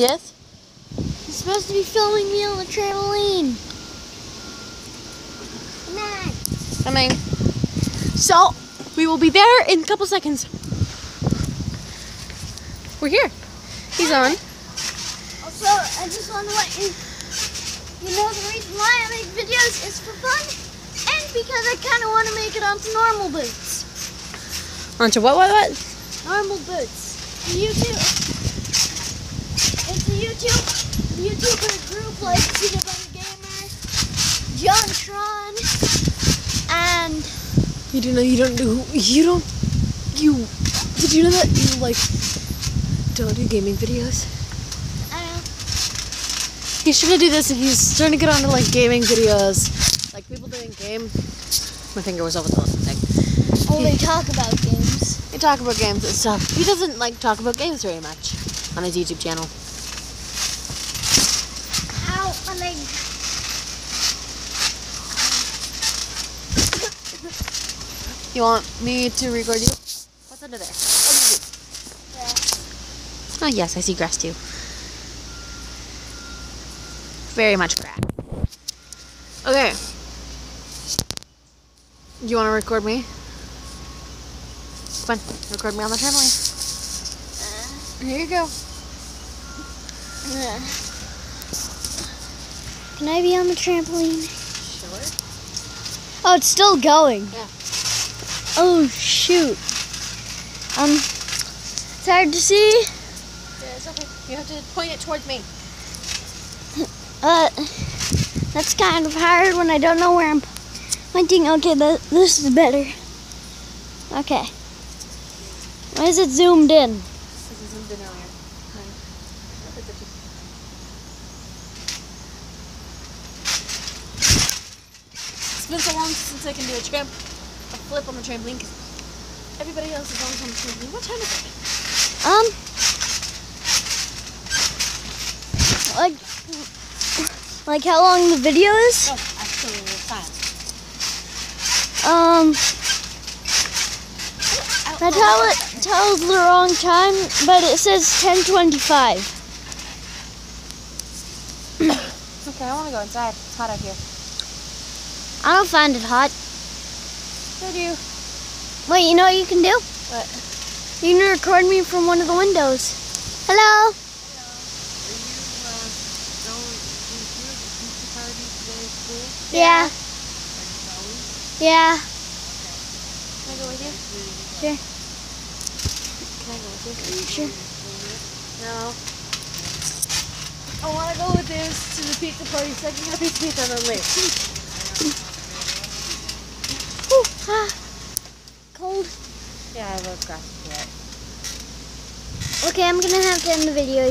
Yes? You're supposed to be filming me on the trampoline. Come on. Coming. So, we will be there in a couple seconds. We're here. He's on. Also, I just want to let you, you know the reason why I make videos is for fun and because I kind of want to make it onto Normal Boots. Onto what, what, what? Normal Boots. YouTube. It's a YouTube, YouTuber group like Peanut Butter Gamer, JonTron, and You don't know you don't do, you don't, you, did you know that you like, don't do gaming videos? I don't know, He's trying to do this and he's trying to get onto like gaming videos. Like people doing game. My finger was over the thing. oh, they talk about games. They talk about games and stuff. He doesn't like talk about games very much on his YouTube channel. Leg. You want me to record you? What's under there? Do? Oh yes, I see grass too. Very much grass. Okay. You want to record me? Come on, record me on the trampoline. Here you go. Uh, Can I be on the trampoline? Sure. Oh, it's still going. Yeah. Oh, shoot. Um, it's hard to see. Yeah, it's okay. You have to point it towards me. Uh, that's kind of hard when I don't know where I'm pointing. Okay, th this is better. Okay. Why is it zoomed in? This is zoomed in earlier. Been so long since I can do a tramp, a flip on the trampoline because everybody else is always on the trampoline. What time is it? Um, like, like how long the video is? Oh, actually, it's time. Um, that tell it tells the wrong time, but it says 10:25. Okay, I want to go inside. It's hot out here. I don't find it hot. So do you? Wait, you know what you can do? What? You can record me from one of the windows. Hello. Hello. Are you, uh, going to the pizza party today at school? Yeah. Yeah. Can I go with you? Sure. Can I go with you? Sure. No. I want to go with this to the pizza party so I can have pizza pizza and then Yeah, I love grass. Okay, I'm gonna have to end the video.